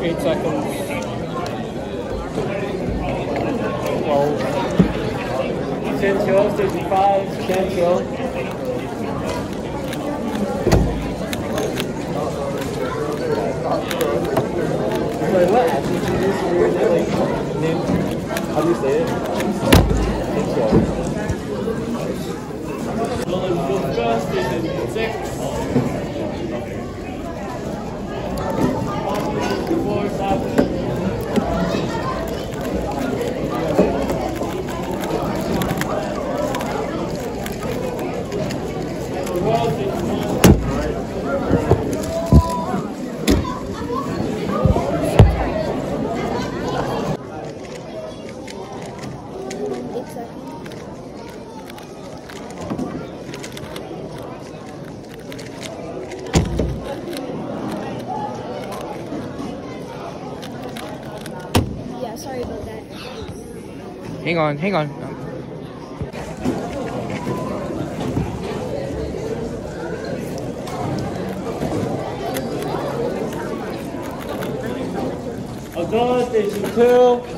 Eight seconds. Twelve. Ten kill, station five, ten kill. Wait, what app did you use for your like, name? How do you say it? Ten kill. Hang on, hang on. Abdullah, station two.